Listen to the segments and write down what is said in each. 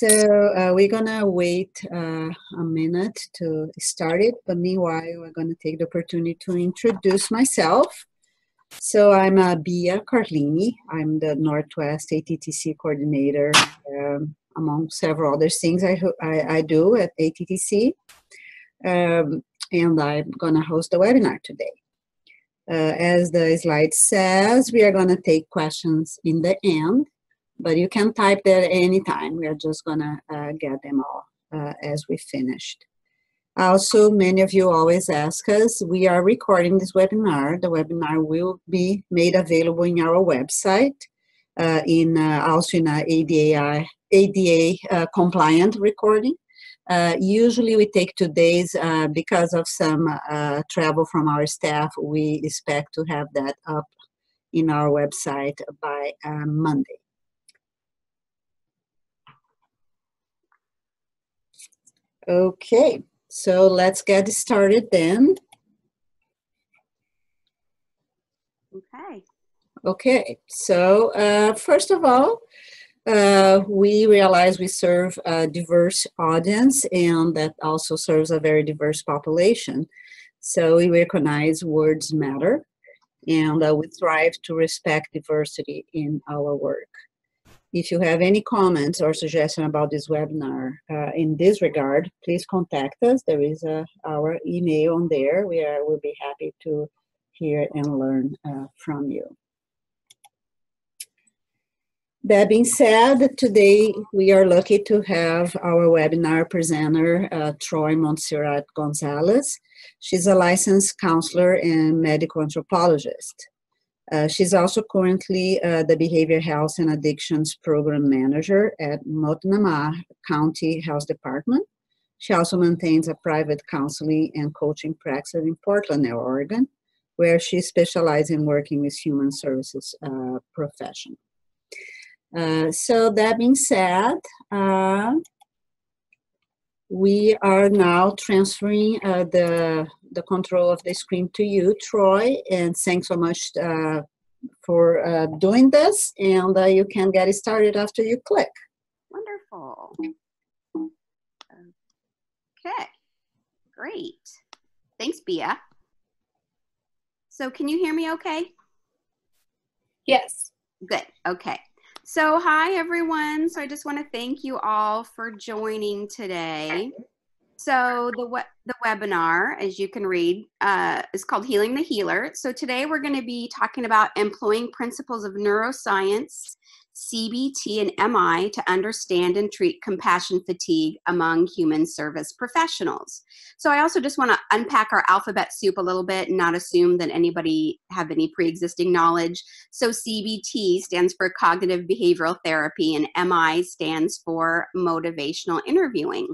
So uh, we're gonna wait uh, a minute to start it, but meanwhile, we're gonna take the opportunity to introduce myself. So I'm uh, Bia Carlini. I'm the Northwest ATTC coordinator, um, among several other things I, I, I do at ATTC. Um, and I'm gonna host the webinar today. Uh, as the slide says, we are gonna take questions in the end but you can type there anytime. We are just gonna uh, get them all uh, as we finished. Also, many of you always ask us, we are recording this webinar. The webinar will be made available in our website, uh, in uh, also in a ADA, ADA uh, compliant recording. Uh, usually we take two days uh, because of some uh, travel from our staff. We expect to have that up in our website by Monday. Okay, so let's get started then. Okay. Okay, so uh, first of all, uh, we realize we serve a diverse audience and that also serves a very diverse population. So we recognize words matter and uh, we strive to respect diversity in our work. If you have any comments or suggestion about this webinar uh, in this regard, please contact us. There is a, our email on there. We are, will be happy to hear and learn uh, from you. That being said, today we are lucky to have our webinar presenter, uh, Troy Montserrat Gonzales. She's a licensed counselor and medical anthropologist. Uh, she's also currently uh, the Behavior Health and Addictions Program Manager at Multnomah County Health Department. She also maintains a private counseling and coaching practice in Portland, Oregon, where she specializes in working with human services uh, profession. Uh, so that being said, uh, we are now transferring the the control of the screen to you, Troy, and thanks so much uh, for uh, doing this. And uh, you can get it started after you click. Wonderful. Okay, great. Thanks, Bia. So can you hear me okay? Yes. Good, okay. So hi everyone. So I just want to thank you all for joining today. So the the webinar, as you can read, uh, is called Healing the Healer. So today we're going to be talking about employing principles of neuroscience, CBT, and MI to understand and treat compassion fatigue among human service professionals. So I also just want to unpack our alphabet soup a little bit and not assume that anybody have any pre-existing knowledge. So CBT stands for cognitive behavioral therapy, and MI stands for motivational interviewing.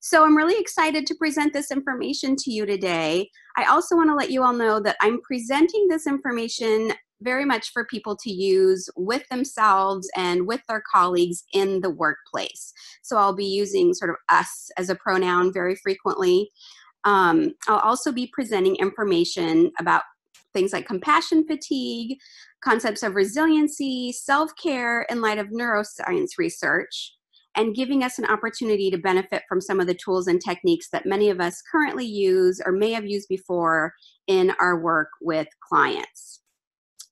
So I'm really excited to present this information to you today. I also want to let you all know that I'm presenting this information very much for people to use with themselves and with their colleagues in the workplace. So I'll be using sort of us as a pronoun very frequently. Um, I'll also be presenting information about things like compassion fatigue, concepts of resiliency, self care in light of neuroscience research, and giving us an opportunity to benefit from some of the tools and techniques that many of us currently use or may have used before in our work with clients.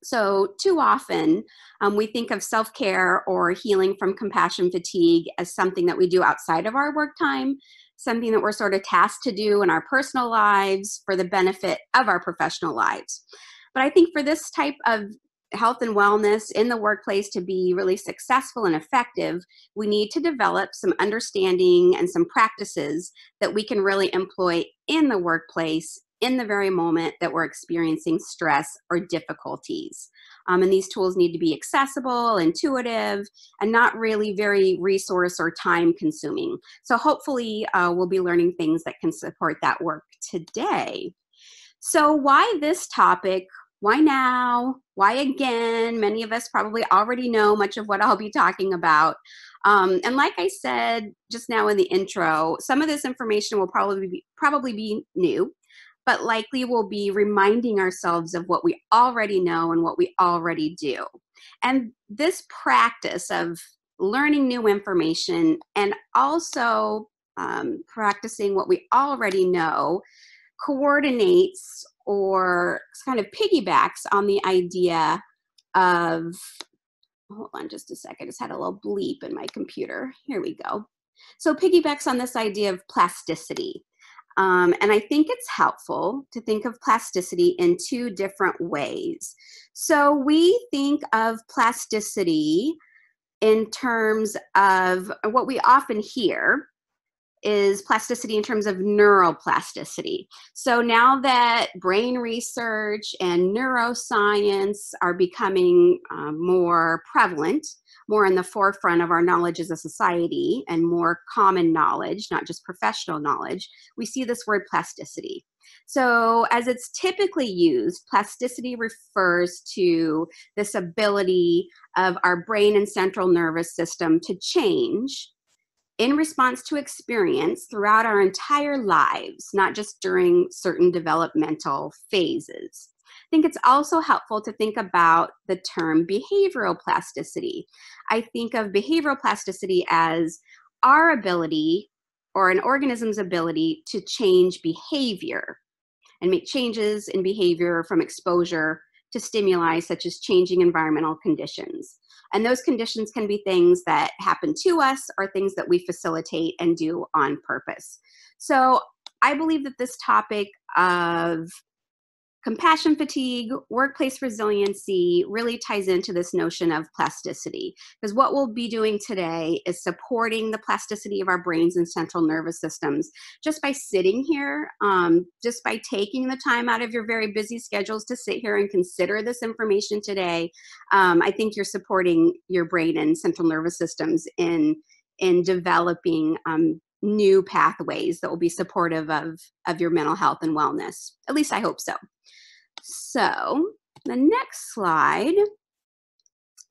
So, too often um, we think of self care or healing from compassion fatigue as something that we do outside of our work time, something that we're sort of tasked to do in our personal lives for the benefit of our professional lives. But I think for this type of health and wellness in the workplace to be really successful and effective, we need to develop some understanding and some practices that we can really employ in the workplace in the very moment that we're experiencing stress or difficulties. Um, and these tools need to be accessible, intuitive, and not really very resource or time consuming. So hopefully uh, we'll be learning things that can support that work today. So why this topic? Why now? Why again? Many of us probably already know much of what I'll be talking about. Um, and like I said just now in the intro, some of this information will probably be, probably be new, but likely we'll be reminding ourselves of what we already know and what we already do. And this practice of learning new information, and also um, practicing what we already know coordinates or kind of piggybacks on the idea of hold on just a second, I just had a little bleep in my computer. Here we go. So piggybacks on this idea of plasticity. Um, and I think it's helpful to think of plasticity in two different ways. So we think of plasticity in terms of what we often hear is plasticity in terms of neuroplasticity. So now that brain research and neuroscience are becoming um, more prevalent, more in the forefront of our knowledge as a society and more common knowledge, not just professional knowledge, we see this word plasticity. So, as it's typically used, plasticity refers to this ability of our brain and central nervous system to change in response to experience throughout our entire lives, not just during certain developmental phases. I think it's also helpful to think about the term behavioral plasticity. I think of behavioral plasticity as our ability or an organism's ability to change behavior and make changes in behavior from exposure to stimuli such as changing environmental conditions. And those conditions can be things that happen to us or things that we facilitate and do on purpose. So I believe that this topic of compassion fatigue, workplace resiliency really ties into this notion of plasticity. Because what we'll be doing today is supporting the plasticity of our brains and central nervous systems just by sitting here, um, just by taking the time out of your very busy schedules to sit here and consider this information today. Um, I think you're supporting your brain and central nervous systems in in developing um, new pathways that will be supportive of of your mental health and wellness at least i hope so so the next slide.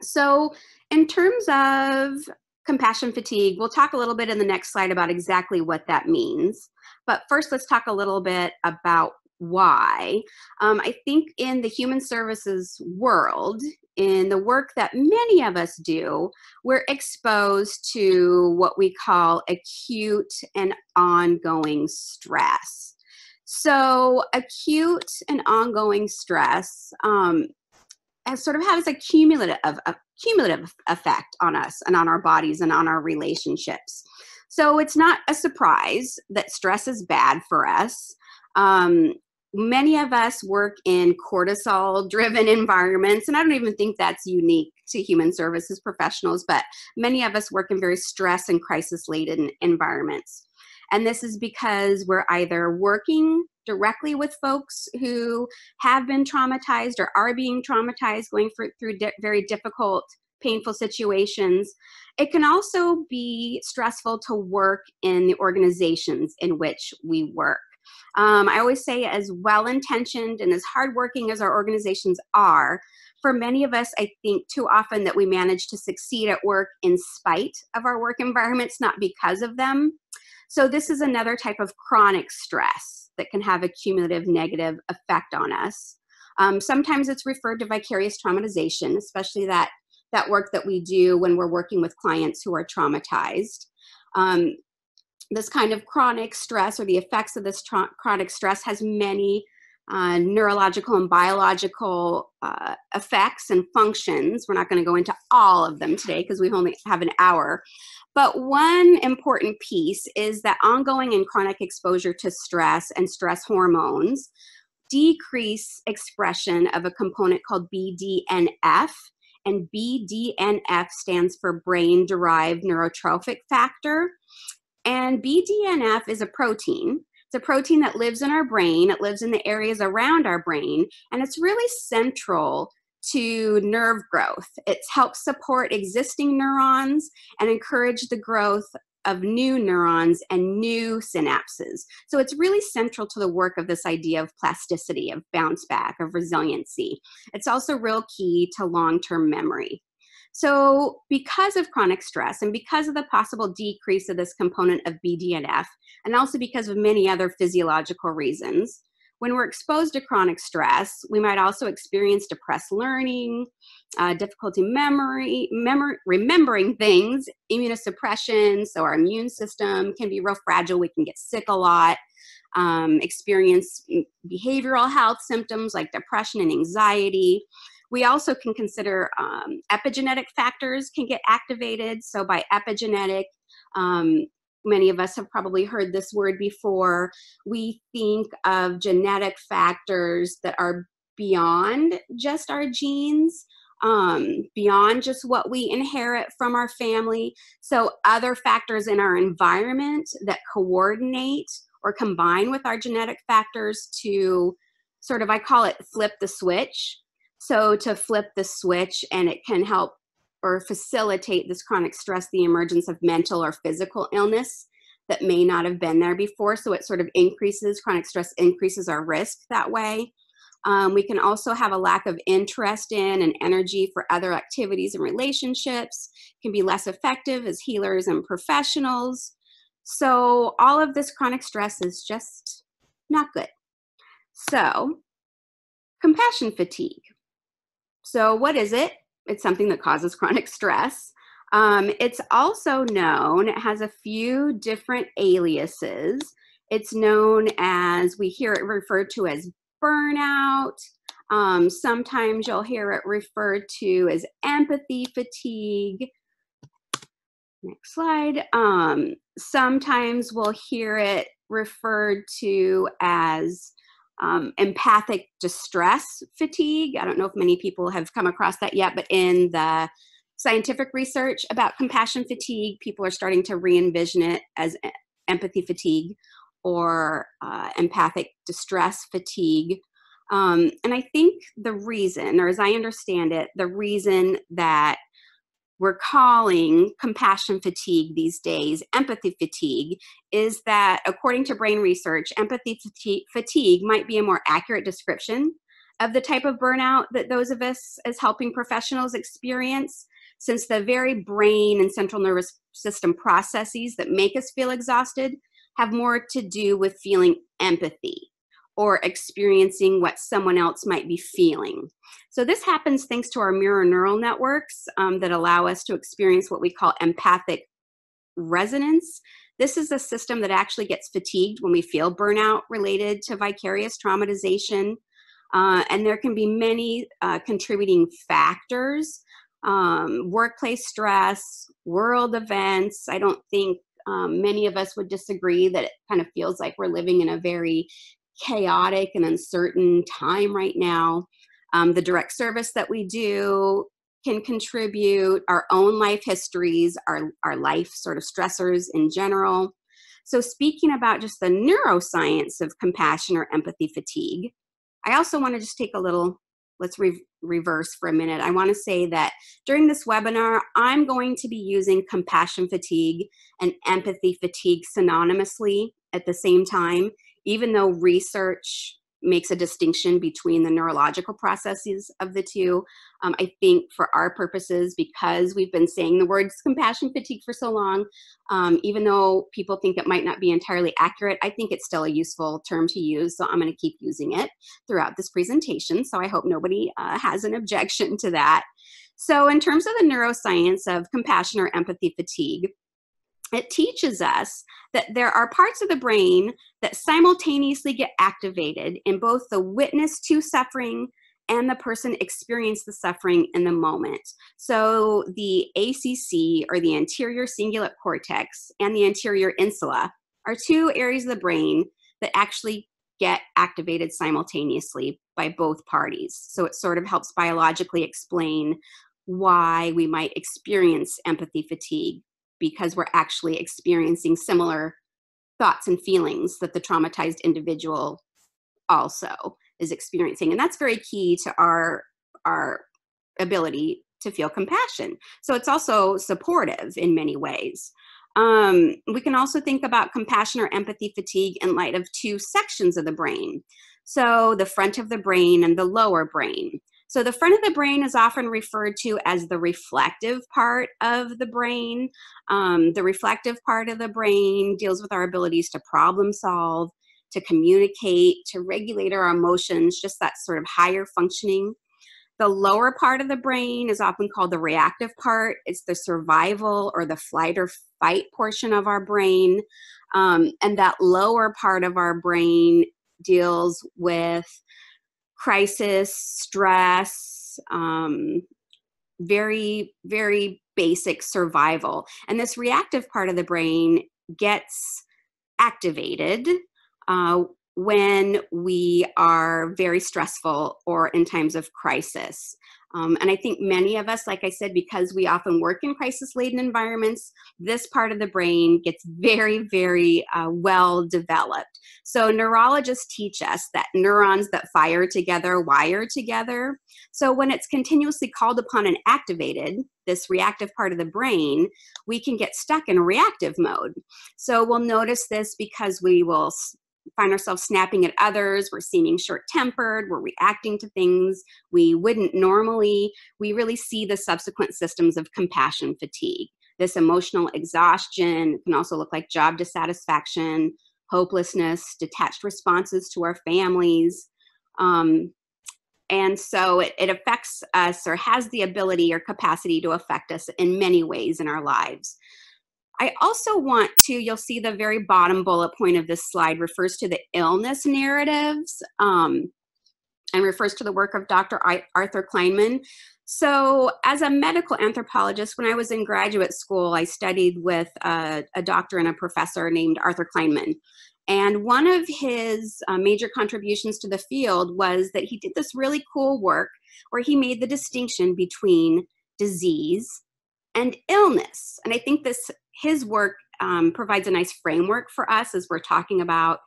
So in terms of compassion fatigue, we'll talk a little bit in the next slide about exactly what that means. But first, let's talk a little bit about why. Um, I think in the human services world, in the work that many of us do, we're exposed to what we call acute and ongoing stress. So acute and ongoing stress um, has sort of has a cumulative, a cumulative effect on us and on our bodies and on our relationships. So it's not a surprise that stress is bad for us. Um, many of us work in cortisol driven environments, and I don't even think that's unique to human services professionals, but many of us work in very stress and crisis laden environments. And this is because we're either working directly with folks who have been traumatized or are being traumatized, going for, through di- very difficult, painful situations. It can also be stressful to work in the organizations in which we work. Um, I always say, as well intentioned and as hardworking as our organizations are, for many of us, I think too often that we manage to succeed at work in spite of our work environments, not because of them. So, this is another type of chronic stress that can have a cumulative negative effect on us. Um, sometimes it's referred to vicarious traumatization, especially that, that work that we do when we're working with clients who are traumatized. Um, this kind of chronic stress or the effects of this tra- chronic stress has many uh, neurological and biological uh, effects and functions. We're not going to go into all of them today because we only have an hour. But one important piece is that ongoing and chronic exposure to stress and stress hormones decrease expression of a component called BDNF. And BDNF stands for brain derived neurotrophic factor. And BDNF is a protein it's a protein that lives in our brain, it lives in the areas around our brain, and it's really central to nerve growth. It helps support existing neurons and encourage the growth of new neurons and new synapses. So it's really central to the work of this idea of plasticity, of bounce back, of resiliency. It's also real key to long term memory. So, because of chronic stress and because of the possible decrease of this component of BDNF, and also because of many other physiological reasons, when we're exposed to chronic stress, we might also experience depressed learning, uh, difficulty memory, memory, remembering things, immunosuppression. So our immune system can be real fragile. We can get sick a lot. Um, experience behavioral health symptoms like depression and anxiety. We also can consider um, epigenetic factors can get activated. So by epigenetic, um, many of us have probably heard this word before. We think of genetic factors that are beyond just our genes, um, beyond just what we inherit from our family. So, other factors in our environment that coordinate or combine with our genetic factors to sort of, I call it flip the switch. So, to flip the switch, and it can help or facilitate this chronic stress the emergence of mental or physical illness that may not have been there before. So it sort of increases, chronic stress increases our risk that way. Um, we can also have a lack of interest in and energy for other activities and relationships, can be less effective as healers and professionals. So all of this chronic stress is just not good. So compassion fatigue. So what is it? it's something that causes chronic stress. Um, it's also known, it has a few different aliases. It's known as, we hear it referred to as burnout. Um, sometimes you'll hear it referred to as empathy fatigue. Next slide. Um, sometimes we'll hear it referred to as um, empathic distress fatigue. I don't know if many people have come across that yet, but in the scientific research about compassion fatigue, people are starting to re envision it as empathy fatigue or uh, empathic distress fatigue. Um, and I think the reason, or as I understand it, the reason that we're calling compassion fatigue these days empathy fatigue is that according to brain research empathy fatigue might be a more accurate description of the type of burnout that those of us as helping professionals experience since the very brain and central nervous system processes that make us feel exhausted have more to do with feeling empathy or experiencing what someone else might be feeling. So, this happens thanks to our mirror neural networks um, that allow us to experience what we call empathic resonance. This is a system that actually gets fatigued when we feel burnout related to vicarious traumatization. Uh, and there can be many uh, contributing factors um, workplace stress, world events. I don't think um, many of us would disagree that it kind of feels like we're living in a very chaotic and uncertain time right now. Um, the direct service that we do can contribute, our own life histories, our, our life sort of stressors in general. So, speaking about just the neuroscience of compassion or empathy fatigue, I also want to just take a little, let's re- reverse for a minute. I want to say that during this webinar, I'm going to be using compassion fatigue and empathy fatigue synonymously at the same time even though research makes a distinction between the neurological processes of the two. Um, I think for our purposes, because we've been saying the words compassion fatigue for so long, um, even though people think it might not be entirely accurate, I think it's still a useful term to use. So I'm going to keep using it throughout this presentation. So I hope nobody uh, has an objection to that. So in terms of the neuroscience of compassion or empathy fatigue, it teaches us that there are parts of the brain that simultaneously get activated in both the witness to suffering and the person experience the suffering in the moment. So the ACC or the anterior cingulate cortex and the anterior insula are two areas of the brain that actually get activated simultaneously by both parties. So it sort of helps biologically explain why we might experience empathy fatigue because we're actually experiencing similar thoughts and feelings that the traumatized individual also is experiencing. And that's very key to our our ability to feel compassion. So it's also supportive in many ways. Um, we can also think about compassion or empathy fatigue in light of two sections of the brain. So the front of the brain and the lower brain so the front of the brain is often referred to as the reflective part of the brain. Um, the reflective part of the brain deals with our abilities to problem solve to communicate, to regulate our emotions, just that sort of higher functioning. The lower part of the brain is often called the reactive part. It's the survival or the flight or fight portion of our brain. Um, and that lower part of our brain deals with crisis, stress, um, very, very basic survival. And this reactive part of the brain gets activated uh, when we are very stressful or in times of crisis. Um, and I think many of us, like I said, because we often work in crisis laden environments, this part of the brain gets very, very uh, well developed. So, neurologists teach us that neurons that fire together wire together. So, when it's continuously called upon and activated, this reactive part of the brain, we can get stuck in reactive mode. So, we'll notice this because we will find ourselves snapping at others, we're seeming short tempered, we're reacting to things we wouldn't normally. We really see the subsequent systems of compassion fatigue. This emotional exhaustion can also look like job dissatisfaction, hopelessness, detached responses to our families. Um, and so it, it affects us or has the ability or capacity to affect us in many ways in our lives. I also want to, you'll see the very bottom bullet point of this slide refers to the illness narratives um, and refers to the work of Dr. Arthur Kleinman. So, as a medical anthropologist, when I was in graduate school, I studied with a, a doctor and a professor named Arthur Kleinman. And one of his uh, major contributions to the field was that he did this really cool work where he made the distinction between disease and illness. And I think this his work um, provides a nice framework for us as we're talking about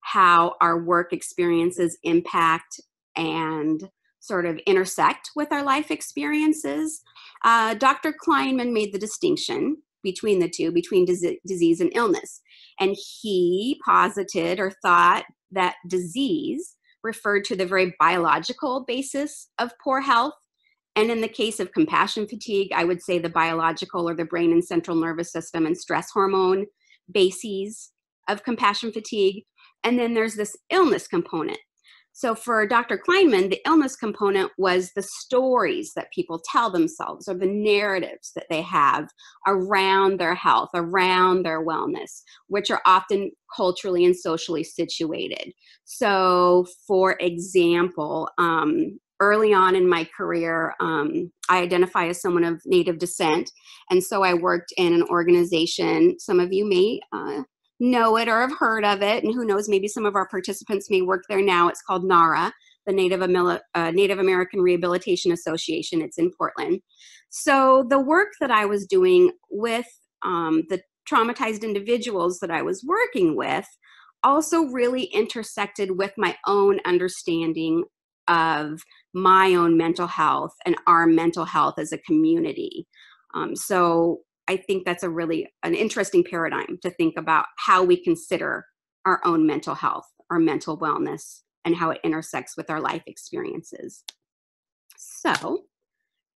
how our work experiences impact and sort of intersect with our life experiences. Uh, Dr. Kleinman made the distinction between the two, between dis- disease and illness. And he posited or thought that disease referred to the very biological basis of poor health and in the case of compassion fatigue, I would say the biological or the brain and central nervous system and stress hormone bases of compassion fatigue. And then there's this illness component. So for Dr. Kleinman, the illness component was the stories that people tell themselves or the narratives that they have around their health, around their wellness, which are often culturally and socially situated. So, for example, um, early on in my career, um, I identify as someone of Native descent. And so I worked in an organization, some of you may uh, know it or have heard of it. And who knows, maybe some of our participants may work there now. It's called NARA, the Native, Amil- uh, Native American Rehabilitation Association. It's in Portland. So the work that I was doing with um, the traumatized individuals that I was working with also really intersected with my own understanding of my own mental health and our mental health as a community. Um, so I think that's a really an interesting paradigm to think about how we consider our own mental health, our mental wellness, and how it intersects with our life experiences. So,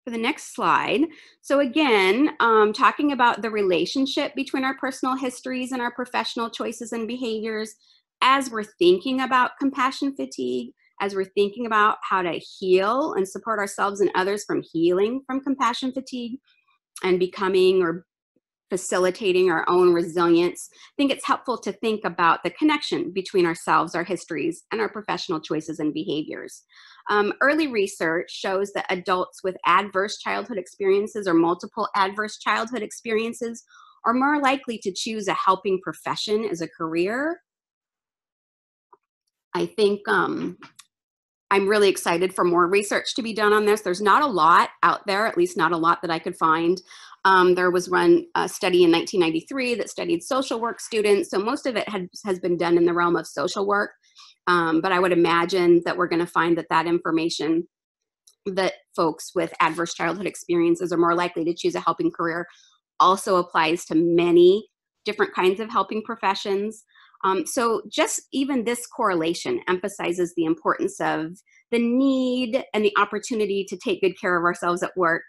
for the next slide. So, again, um, talking about the relationship between our personal histories and our professional choices and behaviors as we're thinking about compassion fatigue, as we're thinking about how to heal and support ourselves and others from healing from compassion fatigue and becoming or facilitating our own resilience, I think it's helpful to think about the connection between ourselves, our histories, and our professional choices and behaviors. Um, early research shows that adults with adverse childhood experiences or multiple adverse childhood experiences are more likely to choose a helping profession as a career. I think um, I'm really excited for more research to be done on this. There's not a lot out there, at least not a lot that I could find. Um, there was one study in 1993 that studied social work students. So most of it had, has been done in the realm of social work. Um, but I would imagine that we're going to find that that information that folks with adverse childhood experiences are more likely to choose a helping career also applies to many different kinds of helping professions. Um, so just even this correlation emphasizes the importance of the need and the opportunity to take good care of ourselves at work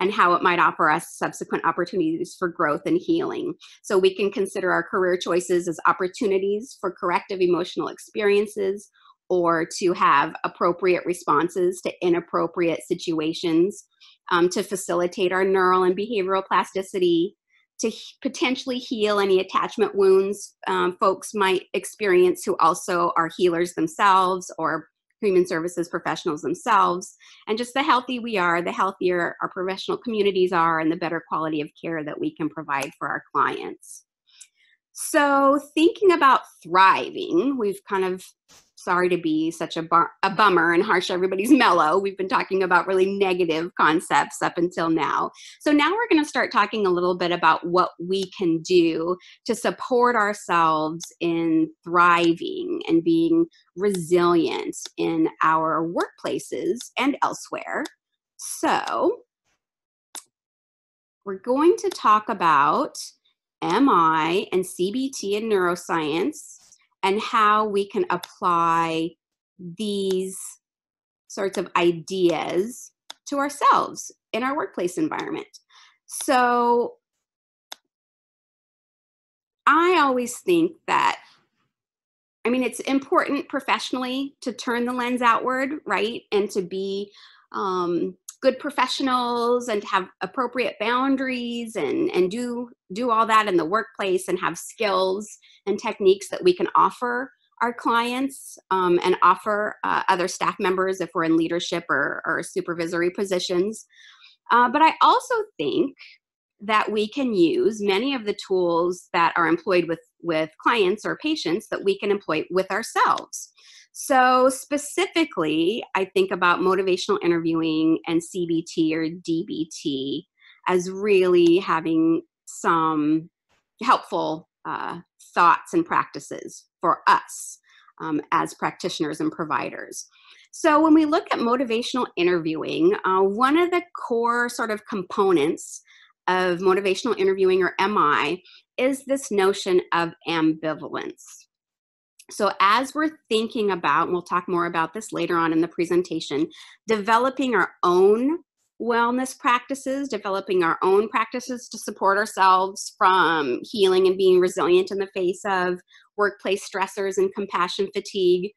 and how it might offer us subsequent opportunities for growth and healing. So we can consider our career choices as opportunities for corrective emotional experiences or to have appropriate responses to inappropriate situations um, to facilitate our neural and behavioral plasticity to potentially heal any attachment wounds um, folks might experience who also are healers themselves or human services professionals themselves. And just the healthy we are, the healthier our professional communities are, and the better quality of care that we can provide for our clients. So, thinking about thriving, we've kind of sorry to be such a, bar- a bummer and harsh everybody's mellow. We've been talking about really negative concepts up until now. So now we're going to start talking a little bit about what we can do to support ourselves in thriving and being resilient in our workplaces and elsewhere. So we're going to talk about MI and CBT and neuroscience and how we can apply these sorts of ideas to ourselves in our workplace environment. So I always think that, I mean, it's important professionally to turn the lens outward, right? And to be um, good professionals and have appropriate boundaries and and do do all that in the workplace and have skills and techniques that we can offer our clients um, and offer uh, other staff members if we're in leadership or, or supervisory positions. Uh, but i also think that we can use many of the tools that are employed with with clients or patients that we can employ with ourselves so, specifically, I think about motivational interviewing and CBT or DBT as really having some helpful uh, thoughts and practices for us um, as practitioners and providers. So, when we look at motivational interviewing, uh, one of the core sort of components of motivational interviewing or MI is this notion of ambivalence. So, as we're thinking about, and we'll talk more about this later on in the presentation, developing our own wellness practices, developing our own practices to support ourselves from healing and being resilient in the face of workplace stressors and compassion fatigue.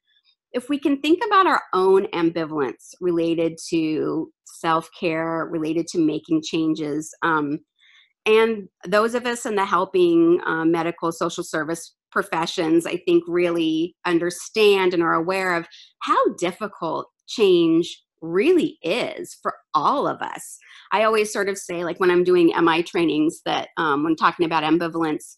If we can think about our own ambivalence related to self care, related to making changes, um, and those of us in the helping uh, medical social service professions, I think, really understand and are aware of how difficult change really is for all of us. I always sort of say, like when I'm doing MI trainings, that um, when talking about ambivalence,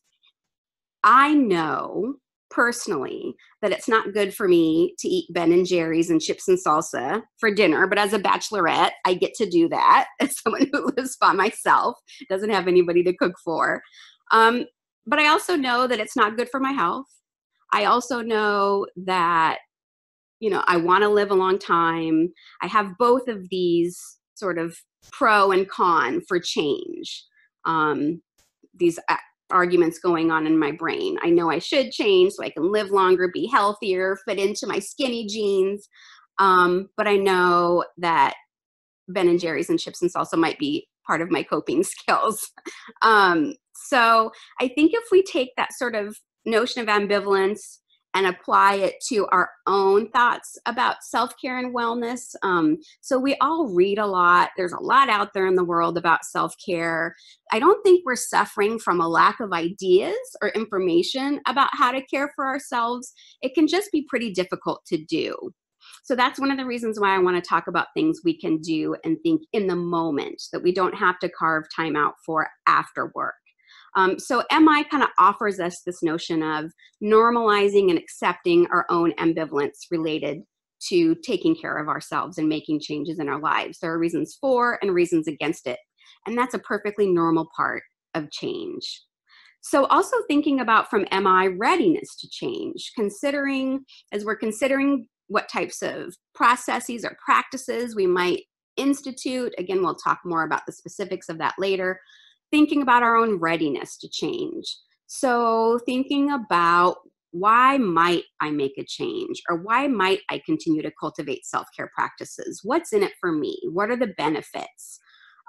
I know personally that it's not good for me to eat Ben and Jerry's and chips and salsa for dinner, but as a bachelorette, I get to do that as someone who lives by myself, doesn't have anybody to cook for. Um, but I also know that it's not good for my health. I also know that, you know, I want to live a long time. I have both of these sort of pro and con for change. Um, these arguments going on in my brain. I know I should change so I can live longer, be healthier, fit into my skinny jeans. Um, but I know that Ben and Jerry's and chips and salsa might be part of my coping skills. um, so I think if we take that sort of notion of ambivalence and apply it to our own thoughts about self care and wellness. Um, so, we all read a lot. There's a lot out there in the world about self care. I don't think we're suffering from a lack of ideas or information about how to care for ourselves. It can just be pretty difficult to do. So that's one of the reasons why I want to talk about things we can do and think in the moment that we don't have to carve time out for after work. Um, so MI kind of offers us this notion of normalizing and accepting our own ambivalence related to taking care of ourselves and making changes in our lives. There are reasons for and reasons against it. And that's a perfectly normal part of change. So, also thinking about from MI readiness to change, considering as we're considering what types of processes or practices we might institute. Again, we'll talk more about the specifics of that later thinking about our own readiness to change. So, thinking about why might I make a change or why might I continue to cultivate self care practices? What's in it for me? What are the benefits?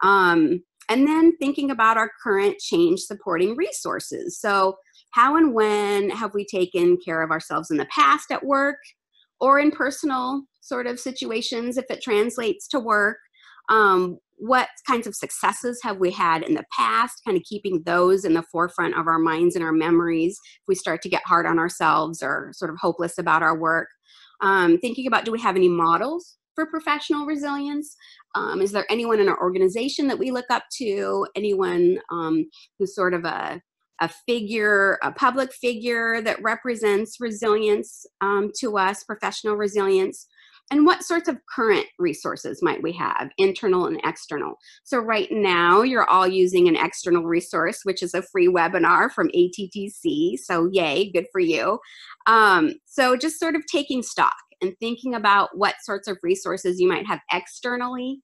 Um, and then thinking about our current change supporting resources. So, how and when have we taken care of ourselves in the past at work or in personal sort of situations if it translates to work? Um, what kinds of successes have we had in the past? Kind of keeping those in the forefront of our minds and our memories if we start to get hard on ourselves or sort of hopeless about our work. Um, thinking about do we have any models for professional resilience? Um, is there anyone in our organization that we look up to? Anyone um, who's sort of a, a figure, a public figure that represents resilience um, to us, professional resilience? And what sorts of current resources might we have, internal and external? So, right now, you're all using an external resource, which is a free webinar from ATTC. So, yay, good for you. Um, so, just sort of taking stock and thinking about what sorts of resources you might have externally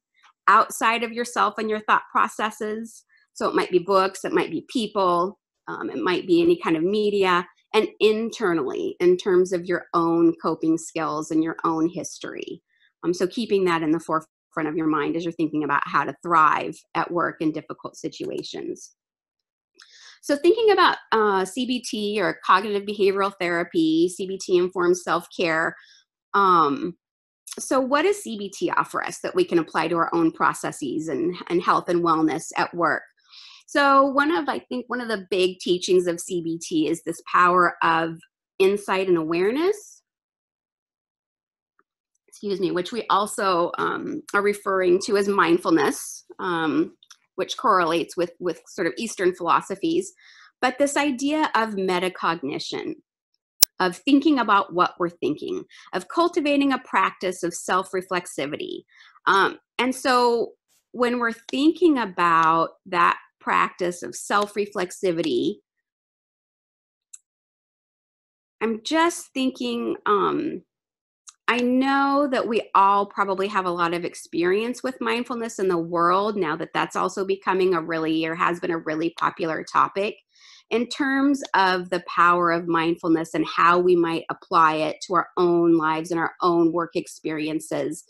outside of yourself and your thought processes. So, it might be books, it might be people, um, it might be any kind of media and internally in terms of your own coping skills and your own history. Um, so keeping that in the forefront of your mind as you're thinking about how to thrive at work in difficult situations. So thinking about uh, CBT or cognitive behavioral therapy, CBT informed self-care. Um, so what does CBT offer us that we can apply to our own processes and, and health and wellness at work? So, one of, I think, one of the big teachings of CBT is this power of insight and awareness. Excuse me, which we also um, are referring to as mindfulness, um, which correlates with, with sort of Eastern philosophies. But this idea of metacognition, of thinking about what we're thinking, of cultivating a practice of self reflexivity. Um, and so when we're thinking about that practice of self reflexivity, I'm just thinking, um, I know that we all probably have a lot of experience with mindfulness in the world now that that's also becoming a really, or has been a really popular topic. In terms of the power of mindfulness and how we might apply it to our own lives and our own work experiences,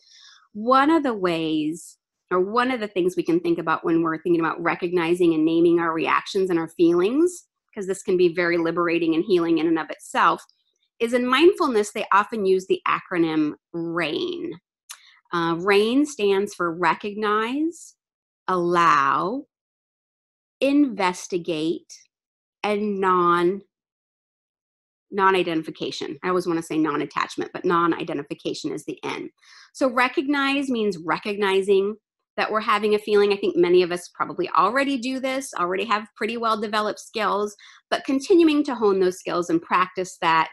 one of the ways or one of the things we can think about when we're thinking about recognizing and naming our reactions and our feelings, because this can be very liberating and healing in and of itself, is in mindfulness, they often use the acronym RAIN. Uh, RAIN stands for recognize, allow, investigate, and non non-identification. I always want to say non-attachment, but non-identification is the N. So recognize means recognizing that we're having a feeling. I think many of us probably already do this, already have pretty well developed skills, but continuing to hone those skills and practice that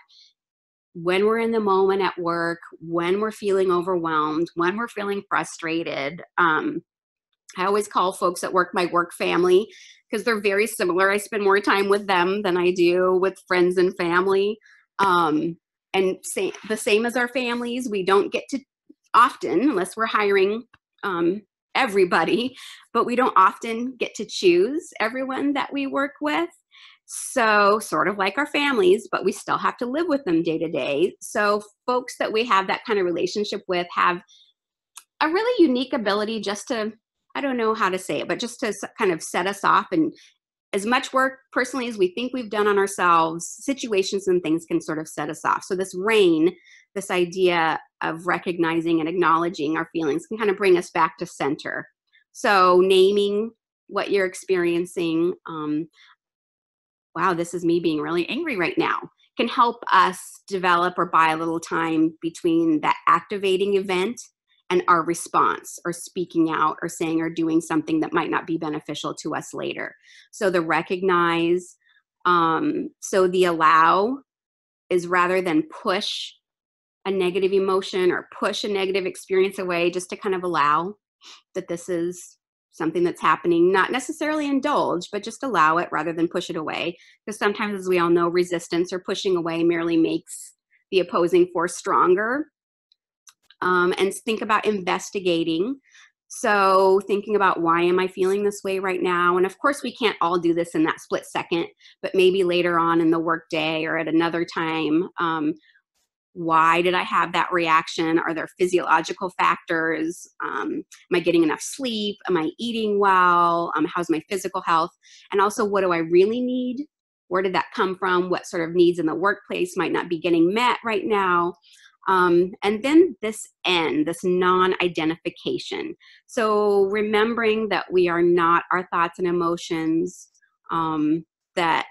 when we're in the moment at work, when we're feeling overwhelmed, when we're feeling frustrated. Um, I always call folks at work my work family because they're very similar. I spend more time with them than I do with friends and family. Um, and the same as our families, we don't get to often, unless we're hiring um, everybody, but we don't often get to choose everyone that we work with. So, sort of like our families, but we still have to live with them day to day. So, folks that we have that kind of relationship with have a really unique ability just to, I don't know how to say it, but just to kind of set us off and as much work personally as we think we've done on ourselves, situations and things can sort of set us off. So, this rain, this idea of recognizing and acknowledging our feelings can kind of bring us back to center. So, naming what you're experiencing, um, wow, this is me being really angry right now, can help us develop or buy a little time between that activating event and our response or speaking out or saying or doing something that might not be beneficial to us later. So the recognize, um, so the allow is rather than push a negative emotion or push a negative experience away, just to kind of allow that this is something that's happening, not necessarily indulge, but just allow it rather than push it away. Because sometimes, as we all know, resistance or pushing away merely makes the opposing force stronger um, and think about investigating. So, thinking about why am I feeling this way right now? And of course, we can't all do this in that split second, but maybe later on in the workday or at another time, um, why did I have that reaction? Are there physiological factors? Um, am I getting enough sleep? Am I eating well? Um, how's my physical health? And also, what do I really need? Where did that come from? What sort of needs in the workplace might not be getting met right now? Um, and then this N, this non identification. So remembering that we are not our thoughts and emotions, um, that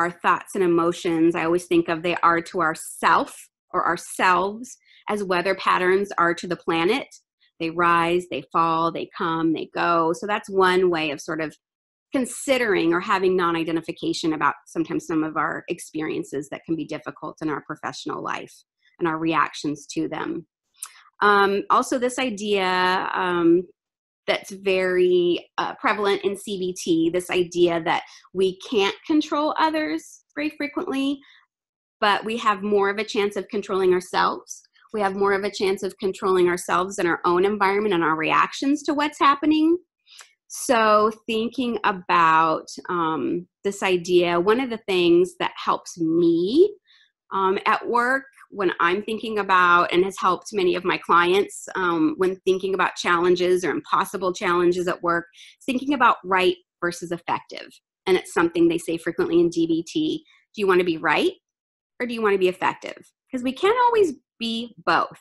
our thoughts and emotions, I always think of they are to ourself or ourselves as weather patterns are to the planet. They rise, they fall, they come, they go. So that's one way of sort of considering or having non identification about sometimes some of our experiences that can be difficult in our professional life and our reactions to them. Um, also, this idea um, that's very uh, prevalent in CBT this idea that we can't control others very frequently, but we have more of a chance of controlling ourselves. We have more of a chance of controlling ourselves and our own environment and our reactions to what's happening. So, thinking about um, this idea, one of the things that helps me um, at work when I'm thinking about and has helped many of my clients um, when thinking about challenges or impossible challenges at work, thinking about right versus effective. And it's something they say frequently in DBT. Do you want to be right or do you want to be effective? Because we can't always be both.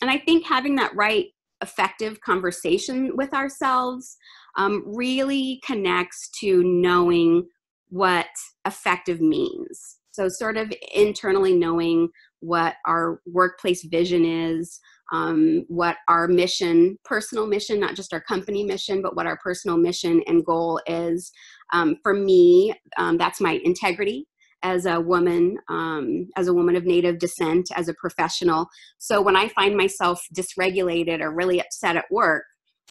And I think having that right, effective conversation with ourselves um, really connects to knowing what effective means. So, sort of internally knowing what our workplace vision is, um, what our mission, personal mission, not just our company mission, but what our personal mission and goal is. Um, for me, um, that's my integrity as a woman, um, as a woman of Native descent, as a professional. So when I find myself dysregulated or really upset at work,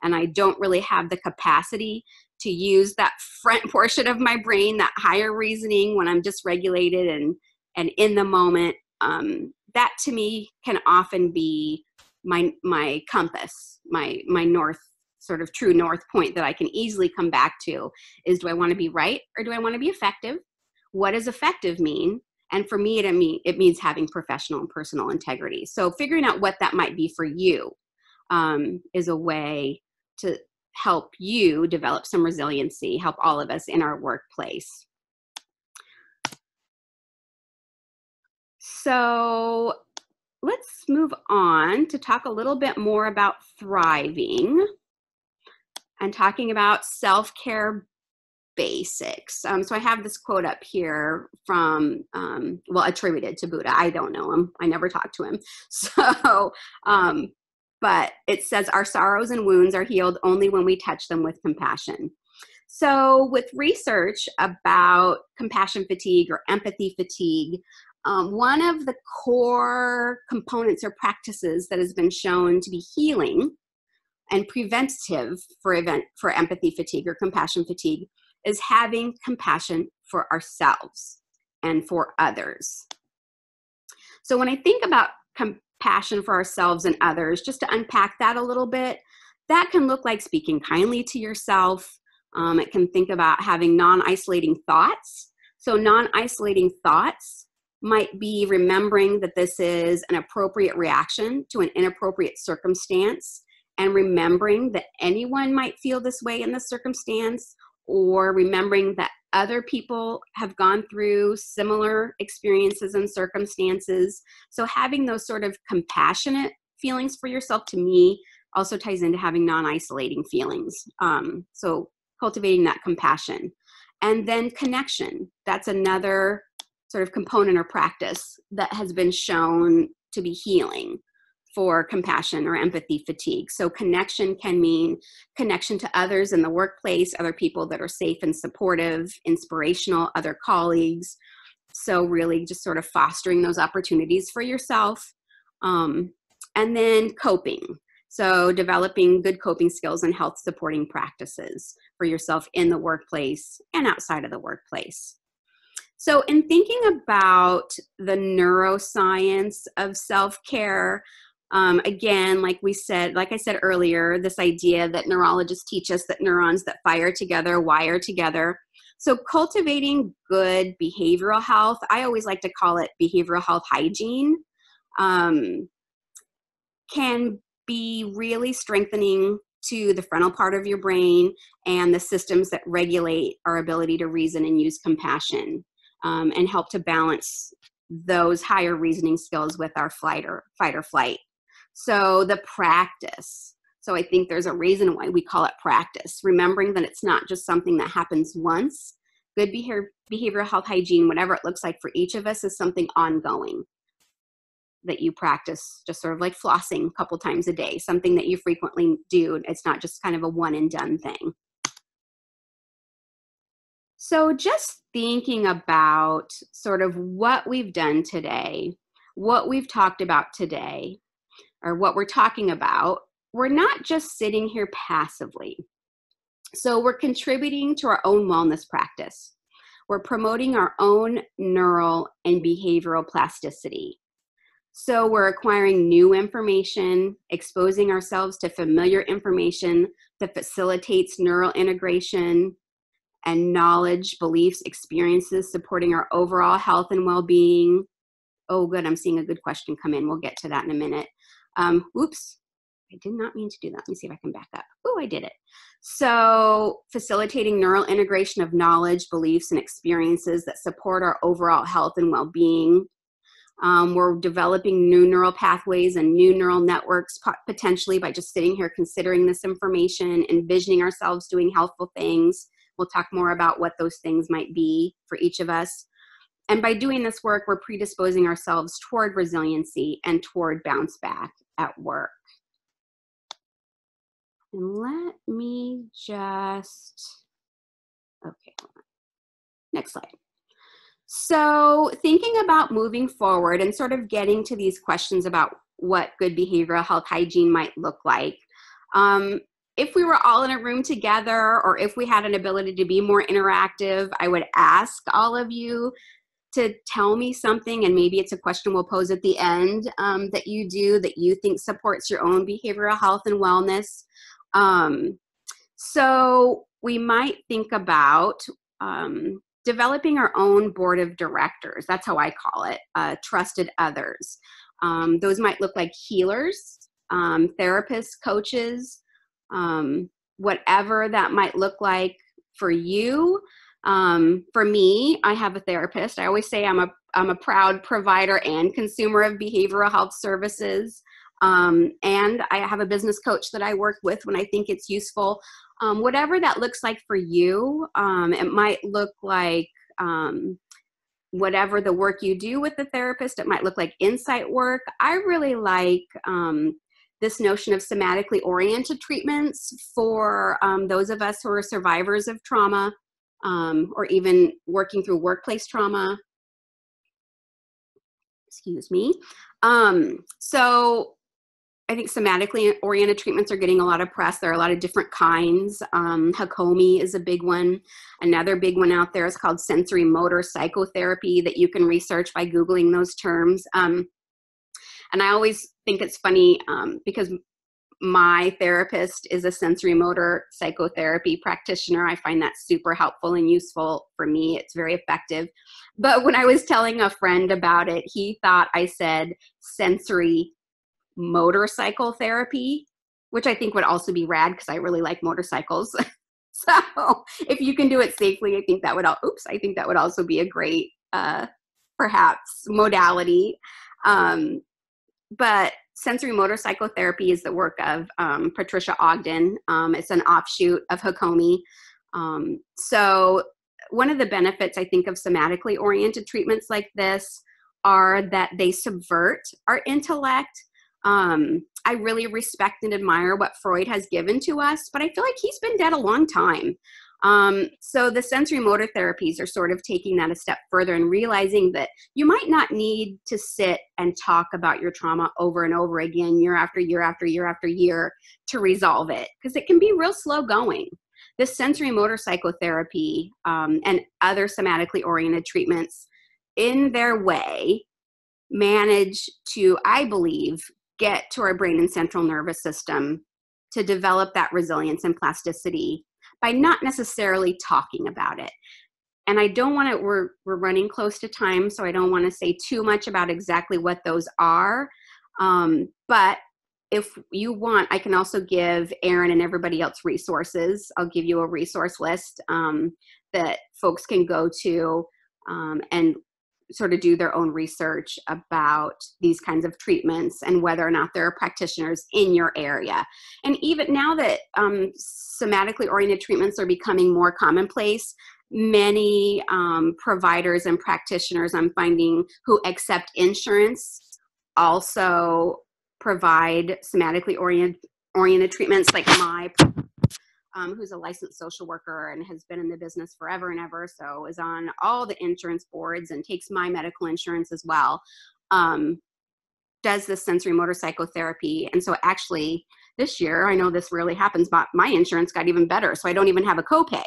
and I don't really have the capacity to use that front portion of my brain, that higher reasoning, when I'm dysregulated and and in the moment, um, that to me can often be my my compass, my my north sort of true north point that I can easily come back to is do I want to be right or do I want to be effective? What does effective mean? And for me, it, it means having professional and personal integrity. So figuring out what that might be for you um, is a way to help you develop some resiliency, help all of us in our workplace. So let's move on to talk a little bit more about thriving and talking about self care basics. Um, so I have this quote up here from, um, well, attributed to Buddha. I don't know him. I never talked to him. So, um, but it says, Our sorrows and wounds are healed only when we touch them with compassion. So, with research about compassion fatigue or empathy fatigue, um, one of the core components or practices that has been shown to be healing and preventative for event for empathy fatigue or compassion fatigue is having compassion for ourselves and for others. So when I think about compassion for ourselves and others, just to unpack that a little bit, that can look like speaking kindly to yourself. Um, it can think about having non isolating thoughts. So, non isolating thoughts might be remembering that this is an appropriate reaction to an inappropriate circumstance and remembering that anyone might feel this way in this circumstance or remembering that other people have gone through similar experiences and circumstances. So, having those sort of compassionate feelings for yourself to me also ties into having non isolating feelings. Um, so, cultivating that compassion. And then connection. That's another sort of component or practice that has been shown to be healing for compassion or empathy fatigue. So, connection can mean connection to others in the workplace, other people that are safe and supportive, inspirational, other colleagues. So, really just sort of fostering those opportunities for yourself. Um, and then coping. So, developing good coping skills and health supporting practices for yourself in the workplace and outside of the workplace. So, in thinking about the neuroscience of self care, um, again, like we said, like I said earlier, this idea that neurologists teach us that neurons that fire together wire together. So, cultivating good behavioral health, I always like to call it behavioral health hygiene. um, can be really strengthening to the frontal part of your brain and the systems that regulate our ability to reason and use compassion um, and help to balance those higher reasoning skills with our flight or fight or flight. So the practice. So I think there's a reason why we call it practice, remembering that it's not just something that happens once. Good behavior, behavioral health hygiene, whatever it looks like for each of us, is something ongoing that you practice, just sort of like flossing a couple times a day, something that you frequently do. It's not just kind of a one and done thing. So, just thinking about sort of what we've done today, what we've talked about today, or what we're talking about, we're not just sitting here passively. So, we're contributing to our own wellness practice. We're promoting our own neural and behavioral plasticity. So, we're acquiring new information, exposing ourselves to familiar information that facilitates neural integration and knowledge, beliefs, experiences supporting our overall health and well being. Oh, good. I'm seeing a good question come in. We'll get to that in a minute. Um, oops, I did not mean to do that. Let me see if I can back up. Oh, I did it. So, facilitating neural integration of knowledge, beliefs, and experiences that support our overall health and well being. Um, we're developing new neural pathways and new neural networks potentially by just sitting here considering this information, envisioning ourselves doing healthful things. We'll talk more about what those things might be for each of us. And by doing this work, we're predisposing ourselves toward resiliency and toward bounce back at work. And let me just, okay, next slide. So, thinking about moving forward and sort of getting to these questions about what good behavioral health hygiene might look like. Um, if we were all in a room together or if we had an ability to be more interactive, I would ask all of you to tell me something, and maybe it's a question we'll pose at the end um, that you do that you think supports your own behavioral health and wellness. Um, so we might think about um, developing our own board of directors. That's how I call it, uh, trusted others. Um, those might look like healers, um, therapists, coaches, um, whatever that might look like for you. Um, for me, I have a therapist. I always say I'm a I'm a proud provider and consumer of behavioral health services. Um, and I have a business coach that I work with when I think it's useful um, whatever that looks like for you um, it might look like um, whatever the work you do with the therapist it might look like insight work i really like um, this notion of somatically oriented treatments for um, those of us who are survivors of trauma um, or even working through workplace trauma excuse me Um, so I think somatically oriented treatments are getting a lot of press. There are a lot of different kinds. Um, Hakomi is a big one. Another big one out there is called sensorimotor psychotherapy that you can research by Googling those terms. Um, and I always think it's funny um, because my therapist is a sensorimotor psychotherapy practitioner. I find that super helpful and useful for me. It's very effective. But when I was telling a friend about it, he thought I said sensory motorcycle therapy, which I think would also be rad because I really like motorcycles. so if you can do it safely, I think that would, all, oops, I think that would also be a great, uh, perhaps modality. Um, but sensorimotor psychotherapy is the work of um, Patricia Ogden. Um, it's an offshoot of Hakomi. Um, so one of the benefits I think of somatically oriented treatments like this are that they subvert our intellect um, I really respect and admire what Freud has given to us, but I feel like he's been dead a long time. Um, so the sensorimotor therapies are sort of taking that a step further and realizing that you might not need to sit and talk about your trauma over and over again, year after year after year after year, to resolve it, because it can be real slow going. This sensorimotor psychotherapy um, and other somatically oriented treatments, in their way, manage to, I believe, get to our brain and central nervous system to develop that resilience and plasticity by not necessarily talking about it. and I don't want to, we're, we're running close to time, so I don't want to say too much about exactly what those are. Um, but if you want, I can also give Aaron and everybody else resources. I'll give you a resource list um, that folks can go to um, and sort of do their own research about these kinds of treatments and whether or not there are practitioners in your area. And even now that um, somatically oriented treatments are becoming more commonplace, many um, providers and practitioners I'm finding who accept insurance also provide somatically oriented oriented treatments like my um, who's a licensed social worker and has been in the business forever and ever so is on all the insurance boards and takes my medical insurance as well um, does this sensorimotor psychotherapy and so actually this year i know this really happens but my insurance got even better so i don't even have a copay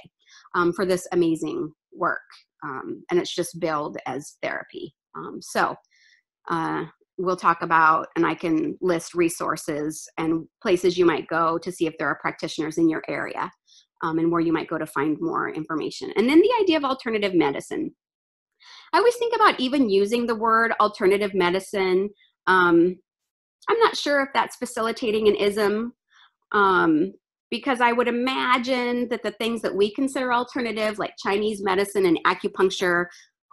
um, for this amazing work. Um, and it's just billed as therapy. Um, so uh, we'll talk about, and I can list resources and places you might go to see if there are practitioners in your area um, and where you might go to find more information. And then the idea of alternative medicine. I always think about even using the word alternative medicine. Um, I'm not sure if that's facilitating an ism. Um, because I would imagine that the things that we consider alternative, like Chinese medicine and acupuncture,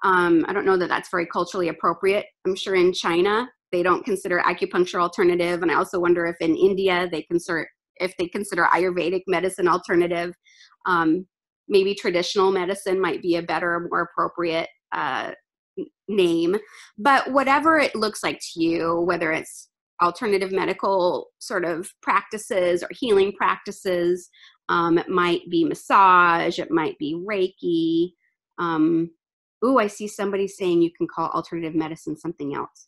um, I don't know that that's very culturally appropriate. I'm sure in China they don't consider acupuncture alternative, and I also wonder if in India they consider if they consider Ayurvedic medicine alternative. Um, maybe traditional medicine might be a better, more appropriate uh, name. But whatever it looks like to you, whether it's alternative medical sort of practices or healing practices. Um, it might be massage, it might be Reiki. Um, ooh, I see somebody saying you can call alternative medicine something else.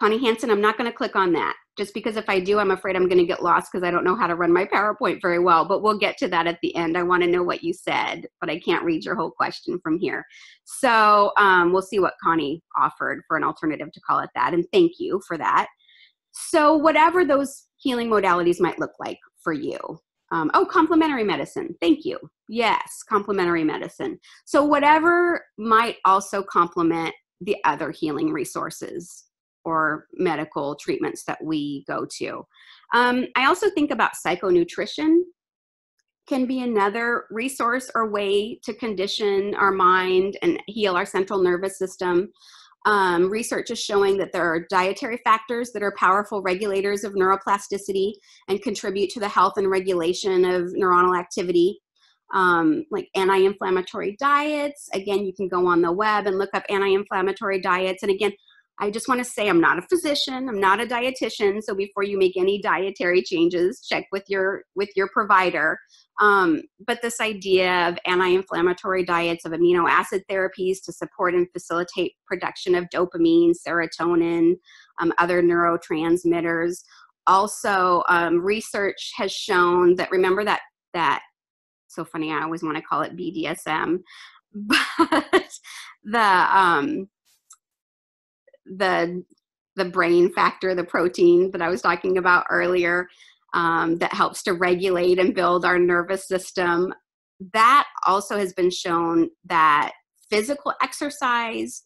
Connie Hansen, I'm not going to click on that just because if I do, I'm afraid I'm going to get lost because I don't know how to run my PowerPoint very well. But we'll get to that at the end. I want to know what you said, but I can't read your whole question from here. So um, we'll see what Connie offered for an alternative to call it that. And thank you for that. So, whatever those healing modalities might look like for you. Um, oh, complementary medicine. Thank you. Yes, complementary medicine. So, whatever might also complement the other healing resources or medical treatments that we go to. Um, I also think about psychonutrition can be another resource or way to condition our mind and heal our central nervous system. Um, research is showing that there are dietary factors that are powerful regulators of neuroplasticity and contribute to the health and regulation of neuronal activity. Um, like anti inflammatory diets. Again, you can go on the web and look up anti inflammatory diets. And again, I just want to say I'm not a physician, I'm not a dietitian, so before you make any dietary changes, check with your with your provider. Um, but this idea of anti-inflammatory diets of amino acid therapies to support and facilitate production of dopamine, serotonin, um, other neurotransmitters. Also, um, research has shown that remember that that so funny. I always want to call it BDSM, but the um, the the brain factor, the protein that I was talking about earlier, um, that helps to regulate and build our nervous system. That also has been shown that physical exercise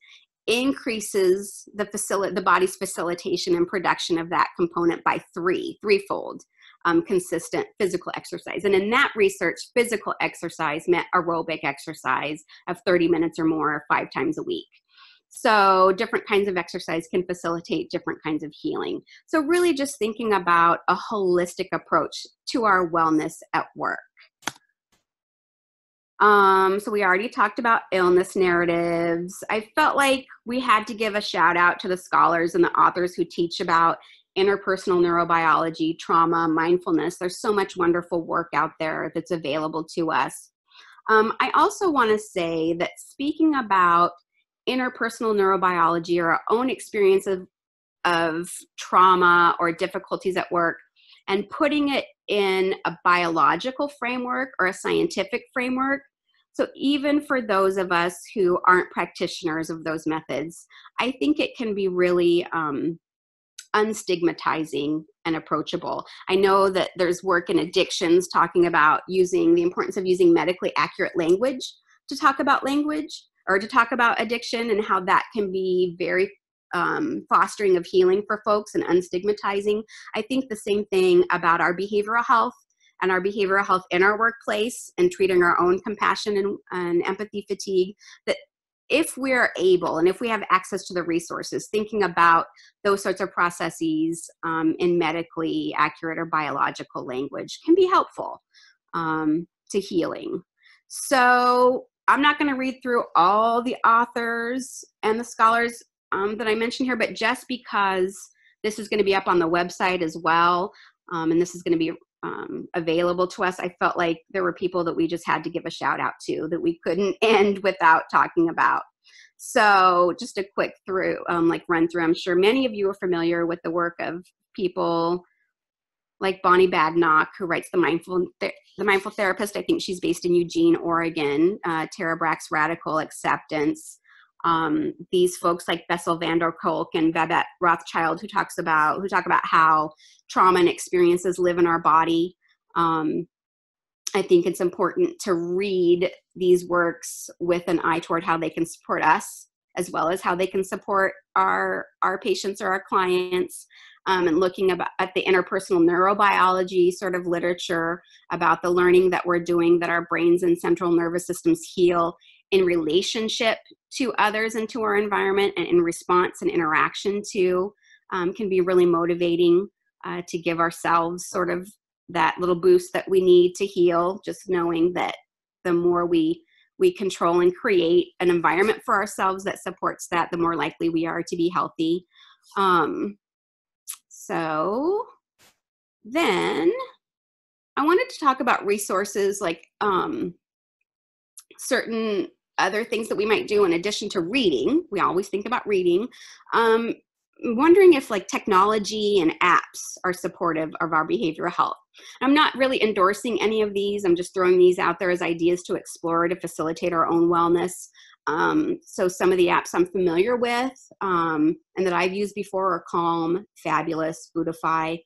increases the facility the body's facilitation and production of that component by three threefold um, consistent physical exercise and in that research physical exercise meant aerobic exercise of 30 minutes or more five times a week so, different kinds of exercise can facilitate different kinds of healing. So, really just thinking about a holistic approach to our wellness at work. Um, so, we already talked about illness narratives. I felt like we had to give a shout out to the scholars and the authors who teach about interpersonal neurobiology, trauma, mindfulness. There's so much wonderful work out there that's available to us. Um, I also want to say that speaking about interpersonal neurobiology or our own experience of, of trauma or difficulties at work and putting it in a biological framework or a scientific framework. So, even for those of us who aren't practitioners of those methods, I think it can be really um, unstigmatizing and approachable. I know that there's work in addictions talking about using the importance of using medically accurate language to talk about language or to talk about addiction and how that can be very um, fostering of healing for folks and unstigmatizing. I think the same thing about our behavioral health and our behavioral health in our workplace and treating our own compassion and, and empathy fatigue that if we're able and if we have access to the resources, thinking about those sorts of processes um, in medically accurate or biological language can be helpful um, to healing. So I'm not going to read through all the authors and the scholars um, that I mentioned here, but just because this is going to be up on the website as well, um, and this is going to be um, available to us, I felt like there were people that we just had to give a shout out to that we couldn't end without talking about. So, just a quick through, um, like run through. I'm sure many of you are familiar with the work of people like Bonnie Badenoch, who writes the mindful the mindful therapist. I think she's based in Eugene, Oregon. Uh, Tara Brach's Radical Acceptance. Um, these folks like Bessel van der Kolk and Babette Rothschild, who talks about who talk about how trauma and experiences live in our body. Um, I think it's important to read these works with an eye toward how they can support us as well as how they can support our our patients or our clients um, and looking about, at the interpersonal neurobiology sort of literature about the learning that we're doing that our brains and central nervous systems heal in relationship to others and to our environment and in response and interaction to um, can be really motivating uh, to give ourselves sort of that little boost that we need to heal just knowing that the more we we control and create an environment for ourselves that supports that the more likely we are to be healthy. Um, so then I wanted to talk about resources like um, certain other things that we might do in addition to reading. We always think about reading. Um, wondering if like technology and apps are supportive of our behavioral health. I'm not really endorsing any of these. I'm just throwing these out there as ideas to explore to facilitate our own wellness. Um, so some of the apps I'm familiar with um, and that I've used before are Calm, Fabulous, Buddhify,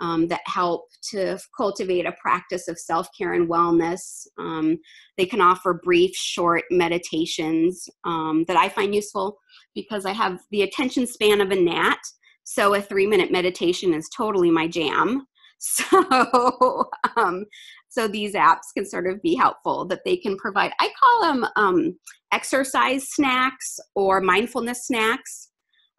um, that help to cultivate a practice of self-care and wellness. Um, they can offer brief, short meditations um, that I find useful because I have the attention span of a gnat. So a three-minute meditation is totally my jam. So, um, so these apps can sort of be helpful that they can provide. I call them um, exercise snacks or mindfulness snacks.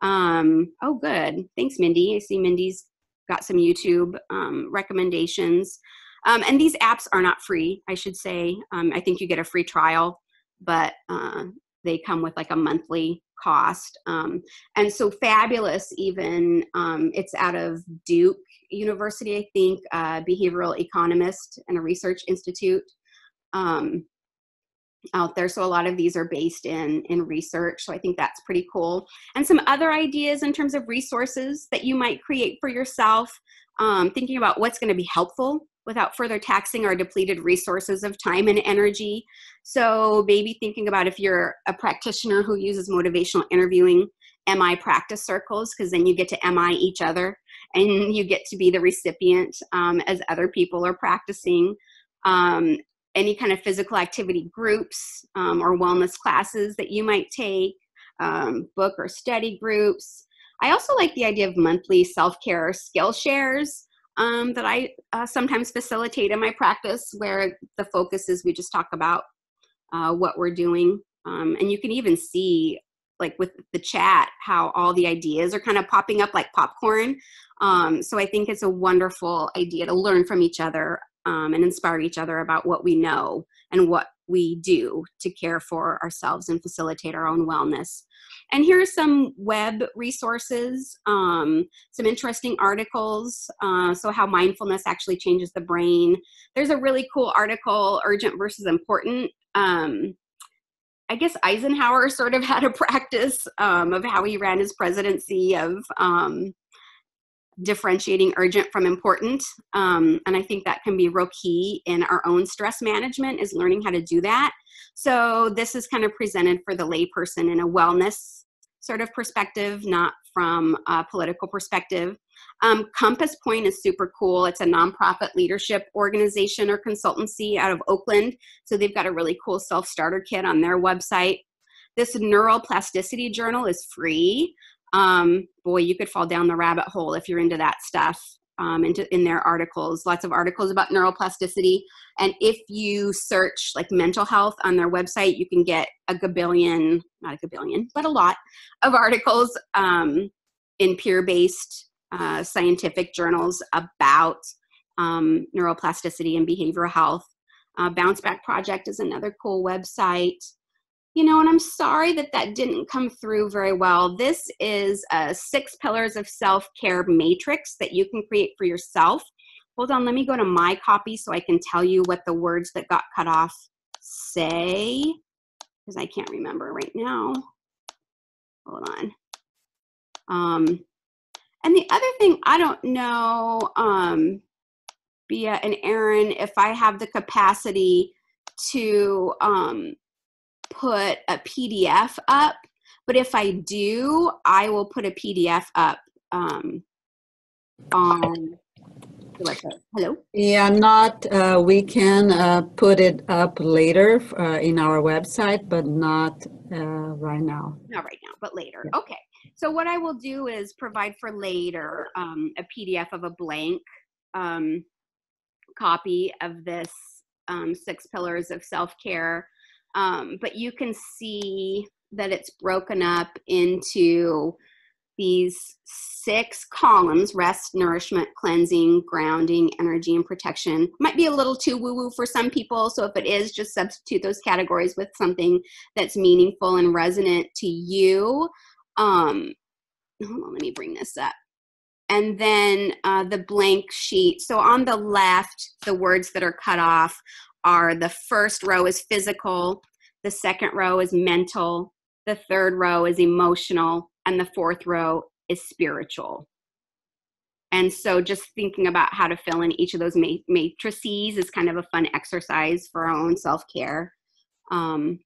Um, oh, good. Thanks, Mindy. I see Mindy's got some YouTube um, recommendations. Um, and these apps are not free, I should say. Um, I think you get a free trial, but uh, they come with like a monthly cost. Um, and so Fabulous, even, um, it's out of Duke University, I think, behavioral economist and a research institute. Um, out there so a lot of these are based in in research so i think that's pretty cool and some other ideas in terms of resources that you might create for yourself um, thinking about what's going to be helpful without further taxing our depleted resources of time and energy. So, maybe thinking about if you're a practitioner who uses motivational interviewing, MI practice circles, because then you get to MI each other and you get to be the recipient um, as other people are practicing. Um, any kind of physical activity groups um, or wellness classes that you might take, um, book or study groups. I also like the idea of monthly self care skill shares um, that I uh, sometimes facilitate in my practice, where the focus is we just talk about uh, what we're doing. Um, and you can even see, like with the chat, how all the ideas are kind of popping up like popcorn. Um, so I think it's a wonderful idea to learn from each other um, and inspire each other about what we know and what we do to care for ourselves and facilitate our own wellness. And here are some web resources, um, some interesting articles. Uh, so, how mindfulness actually changes the brain. There's a really cool article, Urgent versus Important. Um, I guess Eisenhower sort of had a practice um, of how he ran his presidency of um, differentiating urgent from important. Um, and I think that can be real key in our own stress management is learning how to do that. So this is kind of presented for the layperson in a wellness sort of perspective, not from a political perspective. Um, Compass Point is super cool. It's a nonprofit leadership organization or consultancy out of Oakland. So they've got a really cool self starter kit on their website. This neuroplasticity journal is free. Um, boy, you could fall down the rabbit hole if you're into that stuff. Um, into in their articles, lots of articles about neuroplasticity. And if you search like mental health on their website, you can get a gabillion, not a gabillion, but a lot of articles um, in peer-based uh, scientific journals about um, neuroplasticity and behavioral health. Uh, Bounce Back Project is another cool website you know, and I'm sorry that that didn't come through very well. This is a six pillars of self care matrix that you can create for yourself. Hold on, let me go to my copy so I can tell you what the words that got cut off say, because I can't remember right now. Hold on. Um, and the other thing, I don't know, um, Bia and Aaron, if I have the capacity to um, put a PDF up, but if I do, I will put a PDF up um, on Hello. Yeah, not. Uh, we can uh, put it up later uh, in our website, but not uh, right now. Not right now, but later. Yeah. Okay. So what I will do is provide for later um, a PDF of a blank um, copy of this um, six pillars of self care um, but you can see that it's broken up into these six columns rest, nourishment, cleansing, grounding, energy, and protection. Might be a little too woo woo for some people. So if it is, just substitute those categories with something that's meaningful and resonant to you. Um, hold on, let me bring this up. And then uh, the blank sheet. So on the left, the words that are cut off are the first row is physical, the second row is mental, the third row is emotional, and the fourth row is spiritual. And so just thinking about how to fill in each of those matrices is kind of a fun exercise for our own self care. Um,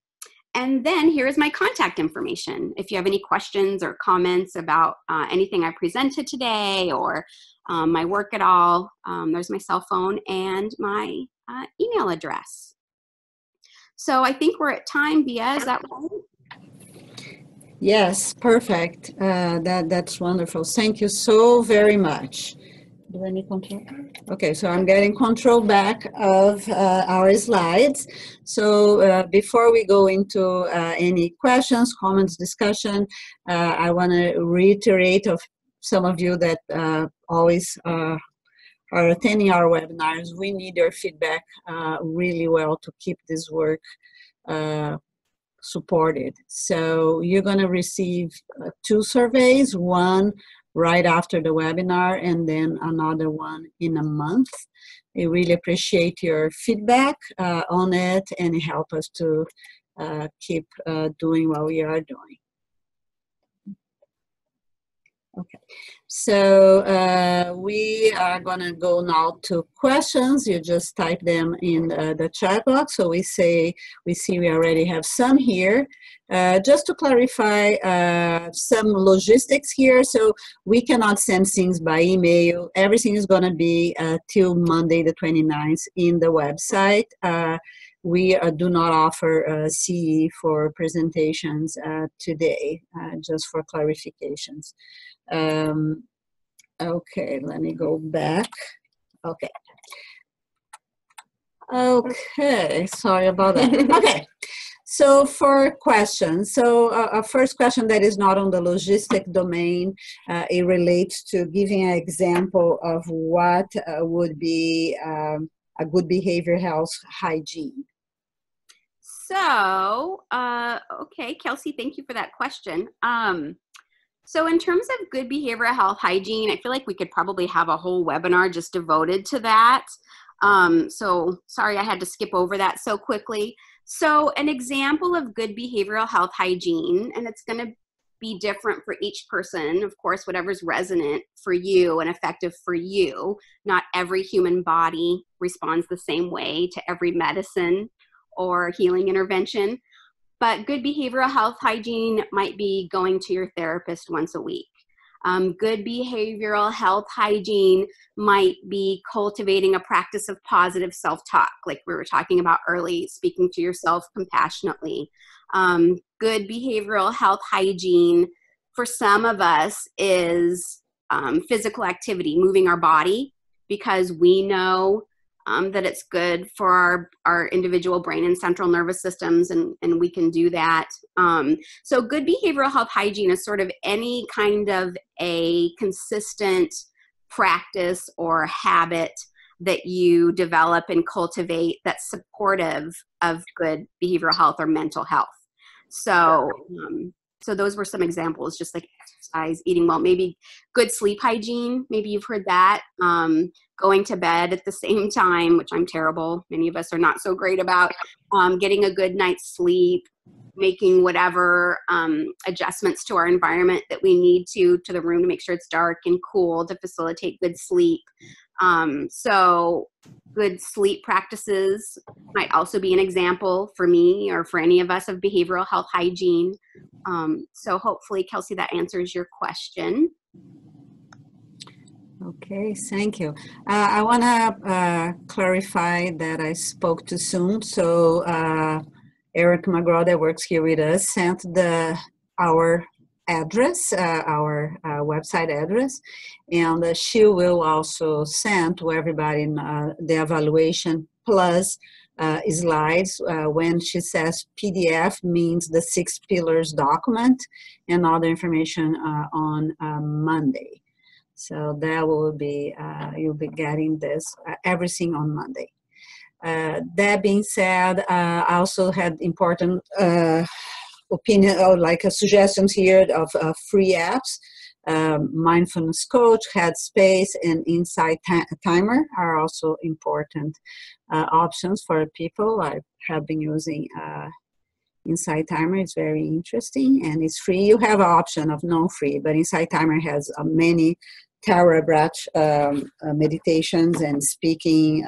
and then here is my contact information. If you have any questions or comments about uh, anything I presented today or um, my work at all, um, there's my cell phone and my uh, email address. So I think we're at time, Bia. Is that right? Yes, perfect. Uh, that that's wonderful. Thank you so very much. Do I need control? Okay, so I'm getting control back of uh, our slides. So uh, before we go into uh, any questions, comments, discussion, uh, I want to reiterate of some of you that uh, always uh, are attending our webinars, we need your feedback uh, really well to keep this work uh, supported. So you're going to receive uh, two surveys, one right after the webinar and then another one in a month. We really appreciate your feedback uh, on it and help us to uh, keep uh, doing what we are doing. Okay, so uh, we are gonna go now to questions. You just type them in uh, the chat box. So we say, we see we already have some here. Uh, just to clarify uh, some logistics here. So we cannot send things by email. Everything is gonna be uh, till Monday the 29th in the website uh, we uh, do not offer CE for presentations uh, today, just for clarifications. Um, okay, let me go back. Okay. Okay, sorry about that. okay, so for questions, so uh, a first question that is not on the logistic domain, uh, it relates to giving an example of what uh, would be um, a good behavior health hygiene. So, uh, okay, Kelsey, thank you for that question. Um, so, in terms of good behavioral health hygiene, I feel like we could probably have a whole webinar just devoted to that. Um, so, sorry I had to skip over that so quickly. So, an example of good behavioral health hygiene, and it's going to be different for each person, of course, whatever's resonant for you and effective for you. Not every human body responds the same way to every medicine or healing intervention. But good behavioral health hygiene might be going to your therapist once a week. Um, good behavioral health hygiene might be cultivating a practice of positive self talk, like we were talking about early, speaking to yourself compassionately. Um, good behavioral health hygiene for some of us is um, physical activity, moving our body, because we know um, that it's good for our, our individual brain and central nervous systems, and, and we can do that. Um, so, good behavioral health hygiene is sort of any kind of a consistent practice or habit that you develop and cultivate that's supportive of good behavioral health or mental health. So, um, so those were some examples, just like exercise, eating well, maybe good sleep hygiene. Maybe you've heard that. Um, going to bed at the same time, which I'm terrible. Many of us are not so great about. Um, getting a good night's sleep, making whatever um, adjustments to our environment that we need to to the room to make sure it's dark and cool to facilitate good sleep. Um, so, good sleep practices might also be an example for me or for any of us of behavioral health hygiene. Um, so, hopefully, Kelsey, that answers your question. Okay, thank you. Uh, I want to uh, clarify that I spoke too soon. So, uh, Eric McGraw, that works here with us, sent the our address, uh, our uh, website address, and uh, she will also send to everybody uh, the evaluation plus uh, slides. Uh, when she says PDF means the six pillars document and all the information on Monday. So that will be, you'll be getting this, everything on Monday. that being said, I also had important opinion or like uh, suggestions here of uh, free apps. Um, mindfulness coach, Headspace, and Insight Timer are also important uh, options for people. I have been using uh, Insight Timer. It's very interesting and it's free. You have an option of non-free, but Insight Timer has uh, many Tara Brach um, uh, meditations and speaking,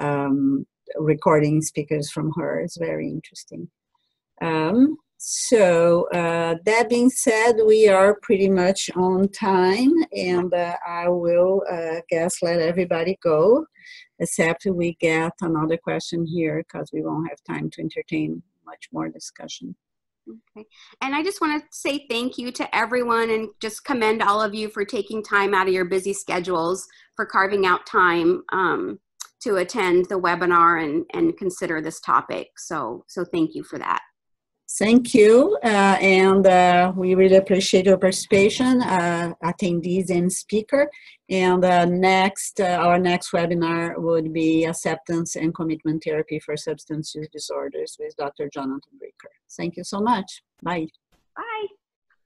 um, recording speakers from her. It's very interesting. Um, so uh, that being said, we are pretty much on time, and uh, I will uh, guess let everybody go, except we get another question here because we won't have time to entertain much more discussion. Okay. And I just want to say thank you to everyone and just commend all of you for taking time out of your busy schedules for carving out time um, to attend the webinar and, and consider this topic. So, so thank you for that. Thank you, uh, and uh, we really appreciate your participation, uh, attendees and speaker. And uh, next, uh, our next webinar would be acceptance and commitment therapy for substance use disorders with Dr. Jonathan Bricker. Thank you so much. Bye. Bye.